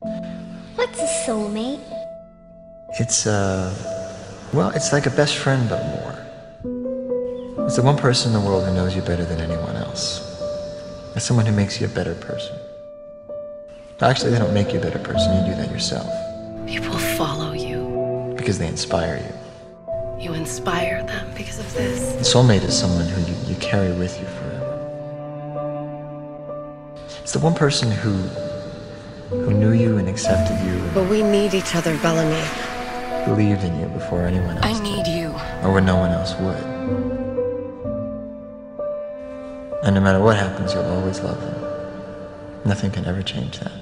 What's a soulmate? It's, a, well, it's like a best friend, but more. It's the one person in the world who knows you better than anyone else. It's someone who makes you a better person. Actually, they don't make you a better person, you do that yourself. People follow you. Because they inspire you. You inspire them because of this. A soulmate is someone who you, you carry with you forever. It's the one person who who knew you and accepted you But we need each other, Bellamy. believed in you before anyone else I did, need you. or when no one else would. And no matter what happens, you'll always love them. Nothing can ever change that.